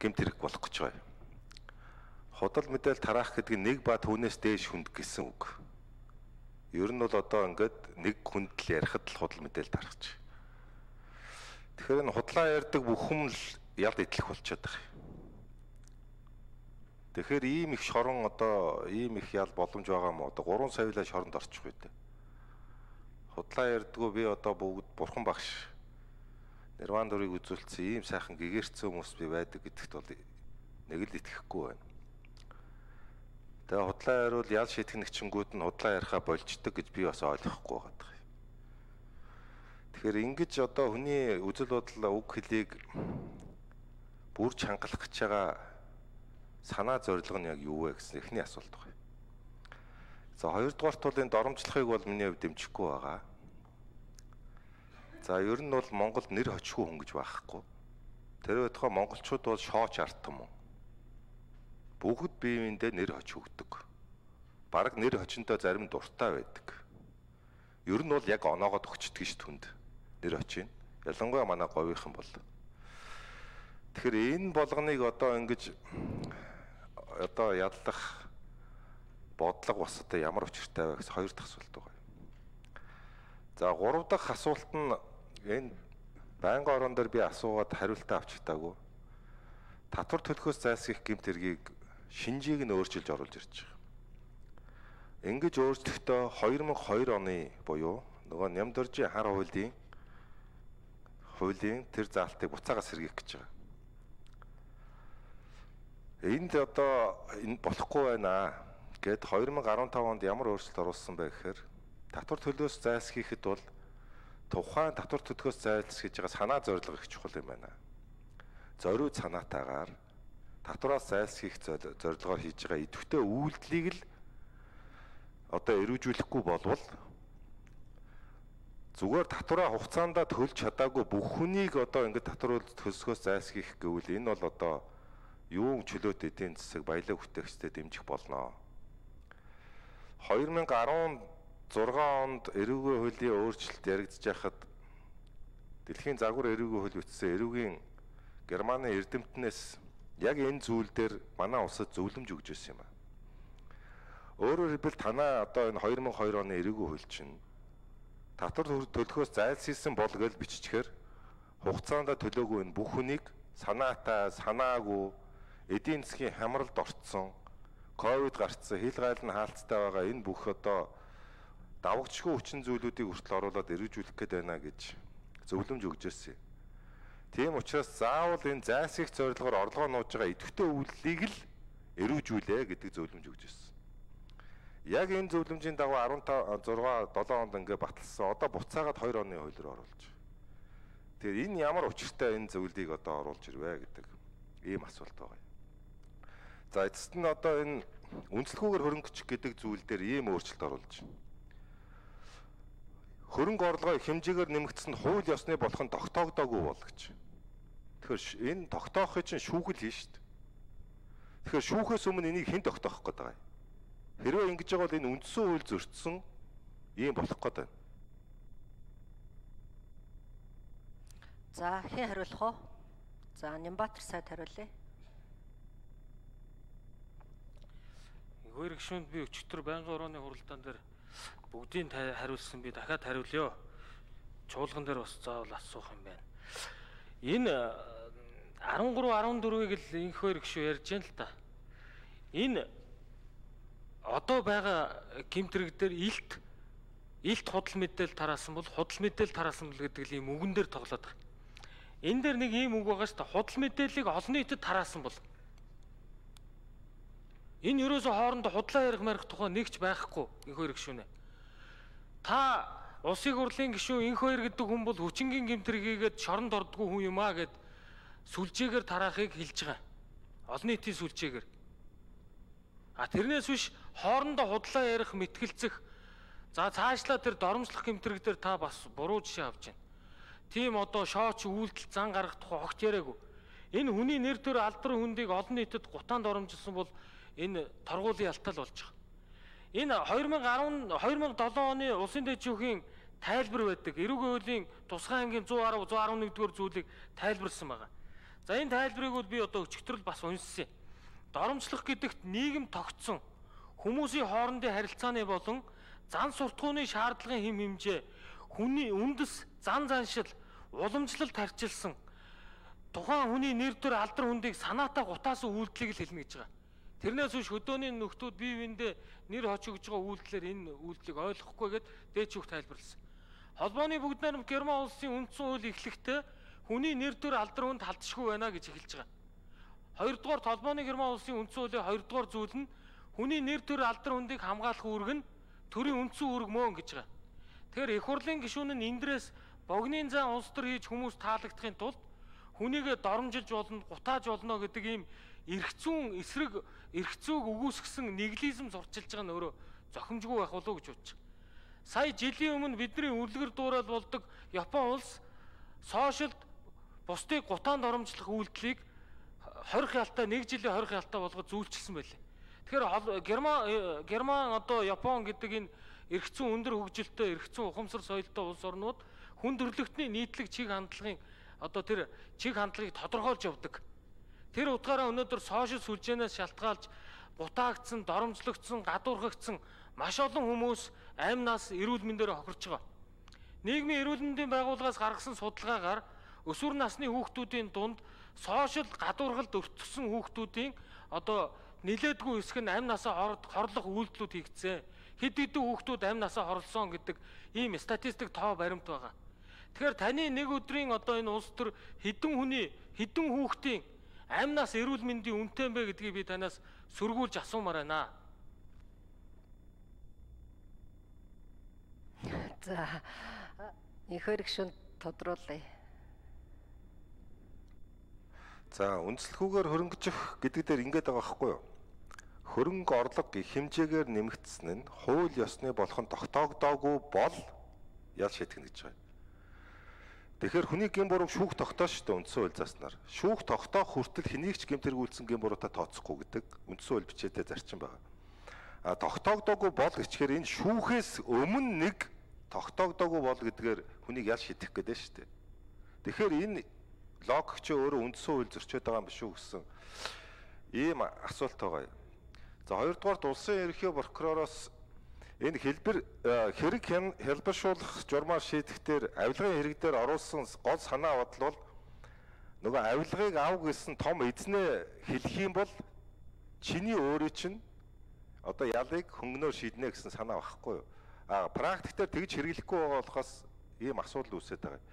гэмт хэрэг болох гэж байгаа. Худал мэдээл тараах гэдэг нь нэг ба түүнээс дээш хүнд гэсэн үг. Ер нь бол одоо ингээд нэг хүнд л ярихад л худал мэдээл тарахч. Тэгэхээр энэ худлаа ярьдаг бүх хүм л ялд итлэх болчиход байгаа юм. Тэгэхээр ийм их шорон одоо ийм их ял боломж байгаа мó одоо 3 саяла шоронд орчих үү. Худлаа ярьдгүү би одоо бүгд бурхан багш Нирван дурыг үзүүлсэн ийм сайхан гэгэрцэн хүмүүс би байдаг гэдэгт бол нэг л итгэхгүй байна. Тэгээ худлаа яриул ял шийтгэх нэгчингүүд нь худлаа яриахаа болждаг гэж би бас ойлгохгүй байгаа юм. Тэгэхээр ингэж одоо хүний үзэл бодол үг хэлийг бүр чангалах гэж байгаа санаа зорилго нь яг юу вэ гэсэн эхний асуулт байна. За хоёрдугаарт бол энэ доромжлохыг бол миний хувьд дэмжихгүй байгаа. За ер нь бол Монголд нэр хочгүй хүн гэж байхгүй. Тэр байтугай монголчууд бол шооч арт юм уу? бүгд биеиндээ нэр хоч өгдөг. Бараг нэр хочинтой зарим дуртай байдаг. Ер нь бол яг оноогод өгчдөг ш түнд. Нэр хочин. Ялангуяа манай говийнхан бол. Тэгэхээр энэ болгоныг одоо ингэж одоо ядлах бодлого бас одоо ямар учиртай вэ гэсэн хоёр дахь асуулт байгаа. За гурав дахь асуулт нь энэ байнгын орон дээр би асуугаад хариултаа авч чадаагүй. Татвар төлөхөөс зайлсхийх гэмт хэргийг шинжийг нь өөрчилж оруулж ирж байгаа. Ингэж өөрчлөхдөө 2002 оны буюу нөгөө Нямдоржийн хар хуулийн хуулийн тэр заалтыг буцаагаас сэргийлэх гэж байгаа. Энд одоо энэ болохгүй байна гэд 2015 онд ямар өөрчлөлт оруулсан бэ гэхээр татвар төлөөс зайлсхийхэд бол тухайн татвар төлөхөөс зайлсхийж байгаа санаа зорилго их чухал юм байна. Зориуд санаатаагаар татвараас зайлсхийх зорилгоор хийж байгаа идэвхтэй үйлдэлийг л одоо эрүүжүүлэхгүй болвол зүгээр татвараа хугацаанд төлж чадаагүй бүх хүнийг одоо ингээд татвар төлсгөөс зайлсхийх гэвэл энэ бол одоо юун чөлөөт эдийн засаг баялаг бүтээгчдэд дэмжих болно. 2016 онд эрүүгийн хуулийн өөрчлөлт яригдж байхад дэлхийн загвар эрүүгийн хууль бичсэн эрүүгийн Германы эрдэмтнээс яг энэ зүйл дээр манай улсад зөвлөмж өгч ирсэн юм аа. Өөрөөр хэлбэл танаа одоо энэ 2002 оны эрүүгийн хууль чинь татвар төлөхөөс зайлсхийсэн бол гэж биччихээр хугацаанд төлөөгүй энэ бүх хүнийг санаатай, санаагүй эдийн засгийн хямралд орцсон ковид гарцсан, хил гайл нь хаалттай байгаа энэ бүх одоо давагчгүй хүчин зүйлүүдийг хүртэл оруулаад эргэжүүлэх гээд байна гэж зөвлөмж өгч ирсэн. Тийм учраас заавал энэ зайлсхийх зорилгоор орлогоо нууж байгаа идэвхтэй үйлдэлийг л эрүүжүүлээ гэдэг зөвлөмж өгч ирсэн. Яг энэ зөвлөмжийн дагуу 15 6 7 онд ингээ баталсан. Одоо буцаагаад 2 оны хуулиар оруулж. Тэгэхээр энэ ямар учиртай энэ зөвлөлийг одоо оруулж ирвэ гэдэг ийм асуулт байгаа. За эцэст нь одоо энэ үнэлэхүүгээр хөрөнгөчих гэдэг зүйл дээр ийм өөрчлөлт оруулж байна хөрөнгө орлогоо хэмжээгээр нэмэгдсэн хууль ёсны болох нь тогтоогдоогүй бол гэж. Тэгэхээр энэ тогтоохыг чинь шүүхэл хийн шүү дээ. Тэгэхээр шүүхээс өмнө энийг хэн тогтоох гээд байгаа юм? Хэрвээ ингэж байгаа бол энэ үндсэн хууль зөрчсөн ийм болох гээд байна. За хэн хариулах вэ? За Нямбатар сайд хариулъя. Хоёр гишүүнд би өчтөр байнгын орооны хуралдаан дээр бүгдийг хариулсан би дахиад хариулъё. Чуулган дээр бас заавал асуух юм байна. Энэ 13 14-ийг л инх хоёр гişүү ярьж байна л та. Энэ одоо байгаа гимтрэг дээр илт илт худал мэдээл тараасан бол худал мэдээл тараасан бол гэдэг л ийм үгэн дээр тоглоод байгаа. Энэ дээр нэг ийм үг байгаа шүү дээ. Худал мэдээллийг олон нийтэд тараасан бол энэ ерөөсө хоорондоо худлаа ярих марих тухай нэгч байхгүй инх хоёр гişүүнэ. Та улсын хурлын гишүүн инх хоёр гэдэг хүн бол хүчингийн гимтрэг хийгээд шоронд ордгоо хүн юм аа гэд сүлжээгээр тараахыг хэлж байгаа. Олон нийтийн сүлжээгээр. А тэрнээс биш хоорондоо худлаа ярих мэтгэлцэх за цаашлаа тэр доромжлох гэмтрэг дээр та бас буруу жишээ авч байна. Тийм одоо шооч үйлдэл зан гаргах тухай огт яриаггүй. Энэ хүний нэр төр алдар хүндийг олон нийтэд гутаанд оромжилсон бол энэ торгуулийн ялтал болж байгаа. Энэ 2010 2007 оны улсын дэжүүхийн тайлбар байдаг. Эрүүгийн хуулийн тусгай ангийн 110 111 дугаар зүйлийг тайлбарсан байгаа. За энэ тайлбарыг бол би одоо өчигдрөл бас уншсан. Доромжлох гэдэгт нийгэм тогтсон хүмүүсийн хоорондын харилцааны болон зан суртахууны шаардлагын хэм хэмжээ хүний үндэс зан заншил уламжлалт харьчилсан тухайн хүний нэр төр алдар хүндийг санаатаа гутаасан үйлдэлийг л хэлнэ гэж байгаа. Тэрнээс биш хөдөөний нөхдүүд бие биендээ нэр хочигж байгаа үйлдэлээр энэ үйлдэлийг ойлгохгүйгээд дээч үг тайлбарласан. Холбооны бүгд найрамд Герман улсын үндсэн хууль эхлэхдээ хүний нэр төр алдар хүнд халдшгүй байна гэж эхэлж байгаа. Хоёрдугаар толгойн Герман улсын үндсэн хуулийн хоёрдугаар зүйл нь хүний нэр төр алдар хүндийг хамгаалах үүрэг нь төрийн үндсэн үүрэг мөн гэж байгаа. Тэгэхээр их хурлын гишүүн нь эндрээс богны зан улс төр хийж хүмүүс таалагдахын тулд хүнийгээ доромжилж болно, гутааж болно гэдэг ийм эрх зүүн эсрэг эрх зүйг өгөөсгсөн нэглизм зурчилж байгаа нь өөрөө зохимжгүй байх болов уу гэж байна. Сая жилийн өмнө бидний үрлэгэр дуурал болдог Япон улс сошиалд бусдыг гутаанд оромжлох үйлдэлийг 20 хялтаа нэг жилийн 20 хялтаа болгож зүүлчилсэн байлээ. Тэгэхээр Герман э, Герман одоо Япон гэдэг энэ зүйн өндөр хөгжилтэй зүйн ухамсар соёлтой улс орнууд хүн төрөлхтний нийтлэг чиг хандлагын одоо тэр чиг хандлагыг тодорхойлж явдаг. Тэр утгаараа өнөөдөр сошиал сүлжээнээс шалтгаалж бутаагдсан, доромжлогдсон, гадуурхагдсан маш олон хүмүүс амнаас эрүүл мэндээр хохирч байгаа. Нийгмийн эрүүл мэндийн байгууллагаас гаргасан судалгаагаар өсвөр насны хүүхдүүдийн дунд сошиал гадуургалд өртсөн хүүхдүүдийн одоо нилээдгүй хэсэг нь амнасаа хорлох үйлдэлүүд хийгдсэн. Хэд хэдэн хүүхдүүд амнасаа хорлсон гэдэг ийм статистик тоо баримт байгаа. Тэгэхээр таны нэг өдрийн одоо энэ улс төр хэдэн хүний хэдэн хүүхдийн амнаас эрүүл мэндийн үнэтэй юм бэ гэдгийг би танаас сөргүүлж асуумаар байна. За их хэрэгшүн тодруулъя. За үндслэхүүгээр хөрөнгөжих гэдэг дээр ингэж байгаа байхгүй юу? Хөрөнгө орлого гэх хэмжээгээр нэмэгдсэн нь хууль ёсны болох нь тогтоогдоогүй бол ял шийтгэн гэж байгаа. Тэгэхээр хүний гин буруу шүүх тогтоож штэ үндсэн хууль заснаар. Шүүх тогтоох хүртэл хэнийг ч гэмтэргүүлсэн гин буруутай тооцохгүй гэдэг үндсэн хууль бичээтэй зарчим байна. А тогтоогдоогүй бол гэчгээр энэ шүүхээс өмнө нэг тогтоогдоогүй бол гэдгээр хүнийг ял шийдэх гэдэг штэ. Тэгэхээр энэ логик чи өөрөө үндсэн хууль зөрчөөд байгаа юм биш үү гэсэн ийм асуулт байгаа. За хоёрдугаар улсын ерөнхий прокуророос энэ хэлбэр э, хэрэг хэлбэршүүлэх журмаар шийдэхдээ авилгын хэрэг дээр оруулсан гол санаа бодол бол нөгөө авилгыг ав гэсэн том эзнээ хэлэх юм бол чиний өөрөө чинь одоо ялыг хөнгөнөөр шийднэ гэсэн санаа багхгүй юу? А практиктээр тэгж хэрэглэхгүй байгаа болохоос ийм асуудал үүсээд байгаа.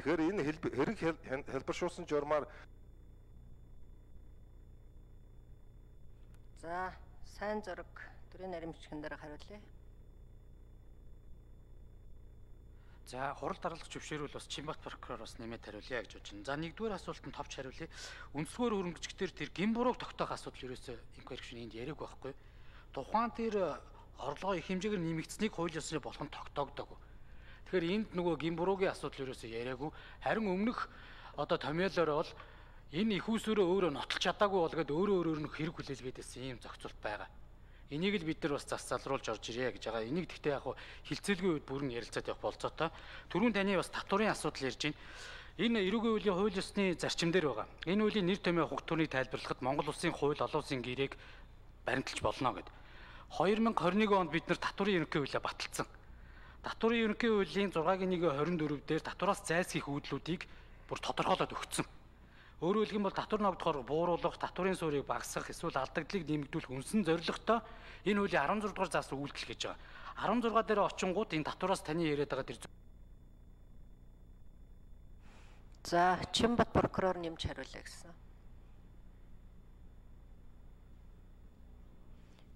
Тэгэхээр энэ хэрэг хэлбэршүүлсэн журмаар За сайн зураг төрийн нарийн бичгэн дээр хариулъя. За хурал даргалах зөвшөөрөл бас Чимбат прокуророос нэмээд хариулъя гэж байна. За нэгдүгээр асуултанд товч хариулъя. Үндсгээр хөрөнгөчгтэр тэр гин бурууг тогтоох асуудал ерөөсөө инквайри гишүүн энд яриаг байхгүй. Тухайн тэр орлогоо их хэмжээгээр нэмэгдсэнийг хууль ёсны болгон тогтоогдоогүй. Тэгэхээр энд нөгөө гин буруугийн асуудал ерөөсөө яриаггүй. Харин өмнөх одоо томьёолоор бол энэ их усөрөө өөрөө нотолж чадаагүй болгоод өөрөө өөрөөр нь хэрэг хүлээлгээд байсан ийм зохицуулт байгаа. Энийг л бид нар бас зас залруулж орж ирээ гэж байгаа. Энийг гэхдээ яг хилцээлгийн үед бүрэн ярилцаад явах болцоотой. Төрүүн таны бас татварын асуудал ярьж байна. Энэ эрүүгийн хуулийн хууль ёсны зарчим дээр байгаа. Энэ хуулийн нэр томьёо хугт төрийг тайлбарлахад Монгол улсын хууль олон улсын гэрээг баримталж болно гэдэг. 2021 онд бид нар татварын ерөнхий хуулиа баталсан. Татварын ерөнхий хуулийн 6-гийн 1-24 дээр татвараас зайлсхийх үүдлүүдийг бүр тодорхойлоод өгсөн. Өөрөөр хэлэх юм бол татвар ногдохоор бууруулах, татварын суурийг багасгах, эсвэл алдагдлыг нэмэгдүүлэх үндсэн зорилготой энэ хуулийн 16 дугаар заас үйлдэл гэж байгаа. 16 дээр очингууд энэ татвараас таны яриад байгаа тэр За Чимбат прокурор нэмж хариулъя гэсэн.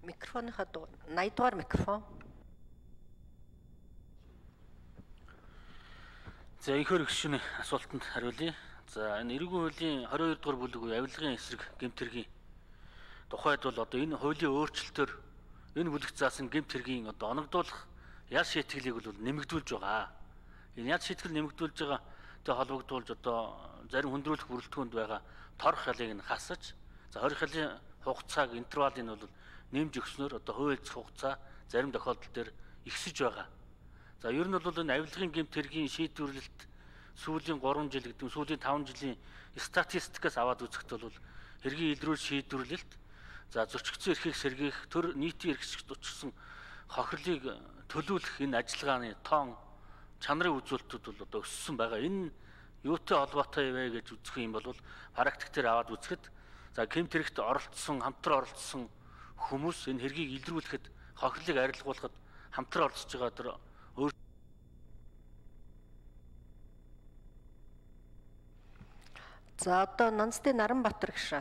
Микрофоныхаа 80 дугаар микрофон. За ихэр гүшүүний асуултанд хариулъя. За энэ эрүүгийн хуулийн 22 дугаар бүлэг үе авилгын эсрэг гэмтэргийн тухайд бол одоо энэ хуулийн өөрчлөлтөөр энэ бүлэгт заасан гэмтэргийн одоо оногдуулах ял шийтгэлийг бол нэмэгдүүлж байгаа. Энэ ял шийтгэл нэмэгдүүлж байгаатай холбогдуулж одоо зарим хөндрүүлэх бүрэлдэхүүнд байгаа торох ялыг нь хасаж за 20 хялын хугацааг интервалыг нь бол нэмж өгснөөр одоо хууль хугацаа зарим тохиолдол дээр ихсэж байгаа. За ер нь бол энэ авилгын гэмт хэргийн шийдвэрлэлт сүүлийн 3 жил гэдэг нь сүүлийн 5 жилийн статистикаас аваад үзэхэд бол хэргийн илрүүл шийдвэрлэлт за зөрчигдсөн эрхийг сэргээх төр нийтийн эрхчлэгт учирсан хохирлыг төлөвлөх энэ ажиллагааны тоон чанарын үзүүлэлтүүд бол одоо өссөн байгаа. Энэ юутай холбоотой вэ гэж үзэх юм бол практик дээр аваад үзэхэд за кемт хэрэгт оролцсон, хамтран оролцсон хүмүүс энэ хэргийг илрүүлэхэд хохирлыг арилгуулахад хамтран оролцож байгаа тэр За одоо Нанцтай Наранбаатар гişрээ